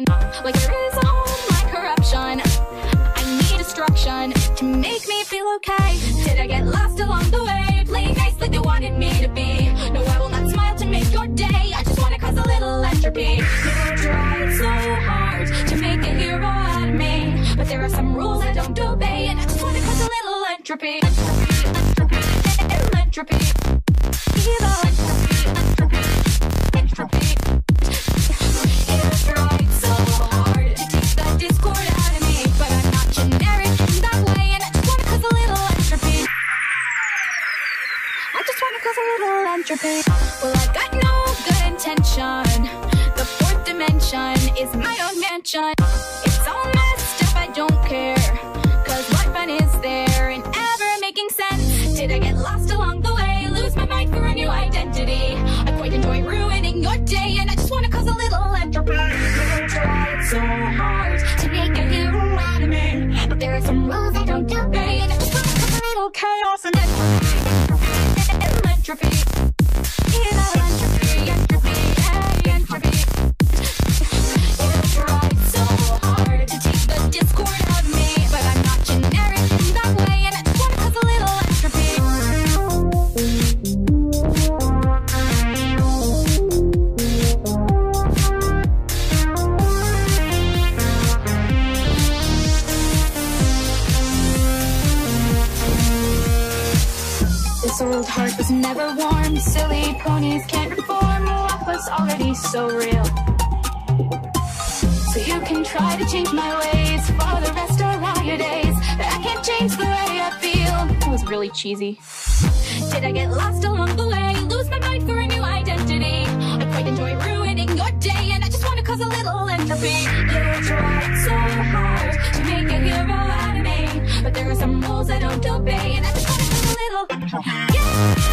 like there is all my corruption. I need destruction to make me feel okay. Did I get lost along the way? Playing nice like they wanted me to be. No, I will not smile to make your day. I just wanna cause a little entropy. You tried so hard to make a hero out of me, but there are some rules I don't obey, and I just wanna cause a little entropy. Entropy, entropy, entropy. Evil I just wanna cause a little entropy. Well, I got no good intention. The fourth dimension is my own mansion. It's all messed up, I don't care. Heart was never warm. Silly ponies can't reform. What was already so real? So you can try to change my ways for the rest of all your days. But I can't change the way I feel. That was really cheesy. Did I get lost along the way? Lose my mind for a new identity? I quite enjoy ruining your day, and I just wanna cause a little entropy. You tried so hard to make a hero out of me, but there are some rules I don't obey, and I Yeah!